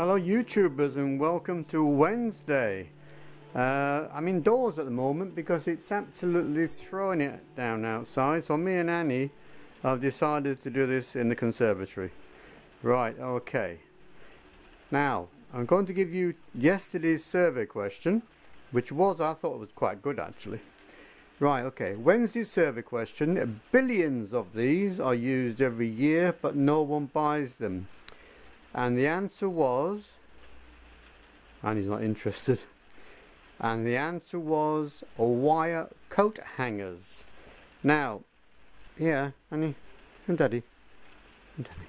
Hello YouTubers and welcome to Wednesday. Uh, I'm indoors at the moment because it's absolutely throwing it down outside so me and Annie have decided to do this in the conservatory. Right, okay. Now, I'm going to give you yesterday's survey question which was, I thought was quite good actually. Right, okay. Wednesday's survey question. Billions of these are used every year but no one buys them. And the answer was, and he's not interested, and the answer was a wire coat hangers. Now, yeah, Annie, and Daddy, and Daddy.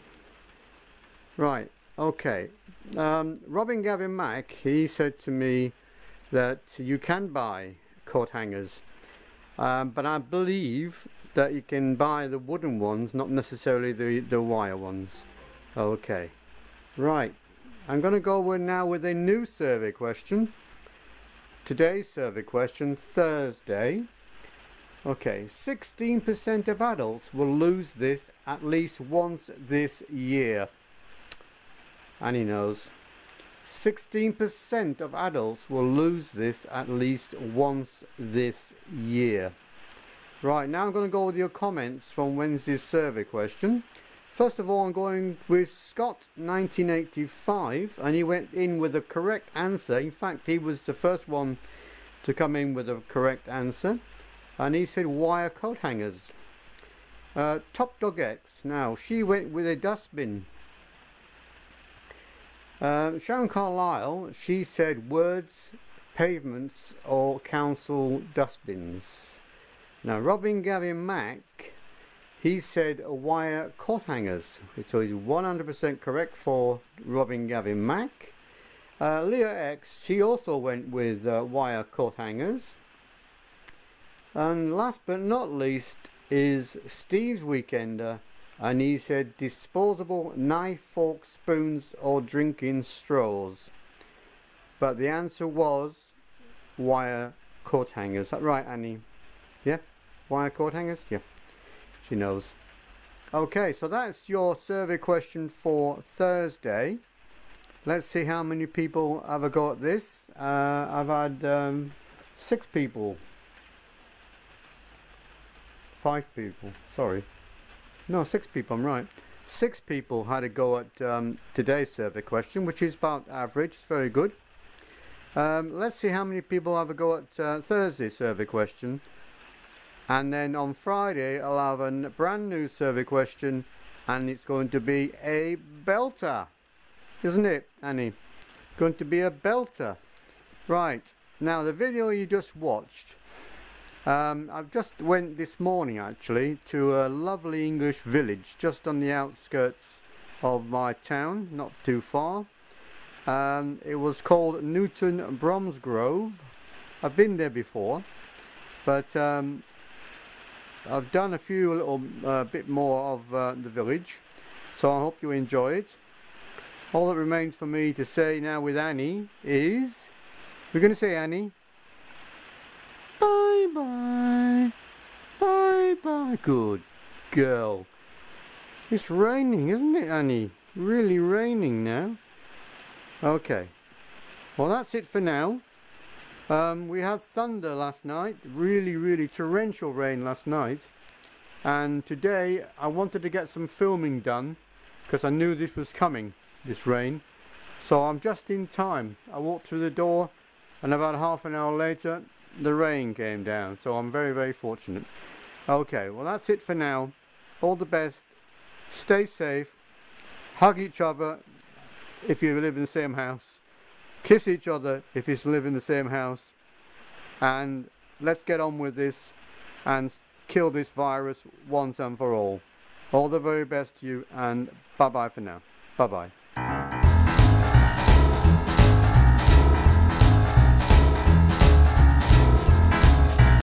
Right, okay. Um, Robin Gavin Mack, he said to me that you can buy coat hangers, um, but I believe that you can buy the wooden ones, not necessarily the, the wire ones. Okay. Right, I'm going to go now with a new survey question. Today's survey question, Thursday. Okay, 16% of adults will lose this at least once this year. And he knows. 16% of adults will lose this at least once this year. Right, now I'm going to go with your comments from Wednesday's survey question. First of all, I'm going with Scott 1985, and he went in with a correct answer. In fact, he was the first one to come in with a correct answer, and he said wire coat hangers. Uh, Top Dog X, now she went with a dustbin. Uh, Sharon Carlisle, she said words, pavements, or council dustbins. Now Robin Gavin Mack he said wire coat hangers, so he's 100% correct for Robin Gavin Mack. Uh, Leah X, she also went with uh, wire coat hangers. And last but not least is Steve's Weekender, and he said disposable knife, fork, spoons, or drinking straws. But the answer was wire coat hangers. Is that right, Annie? Yeah? Wire coat hangers? Yeah. She knows. Okay, so that's your survey question for Thursday. Let's see how many people have a got this. Uh, I've had um, six people. Five people, sorry. No, six people, I'm right. Six people had a go at um, today's survey question, which is about average. It's very good. Um, let's see how many people have a go at uh, Thursday's survey question and then on Friday I'll have a brand new survey question and it's going to be a belter isn't it Annie? Going to be a belter. Right now the video you just watched um, I've just went this morning actually to a lovely English village just on the outskirts of my town not too far. Um, it was called Newton Bromswold. I've been there before but um, I've done a few little uh, bit more of uh, the village so I hope you enjoy it. All that remains for me to say now with Annie is we're going to say Annie. Bye bye. Bye bye good girl. It's raining isn't it Annie? Really raining now. Okay. Well that's it for now um, we had thunder last night, really, really torrential rain last night. And today I wanted to get some filming done because I knew this was coming, this rain. So I'm just in time. I walked through the door and about half an hour later the rain came down. So I'm very, very fortunate. Okay, well that's it for now. All the best. Stay safe. Hug each other if you live in the same house kiss each other if you live in the same house and let's get on with this and kill this virus once and for all. All the very best to you and bye bye for now. Bye bye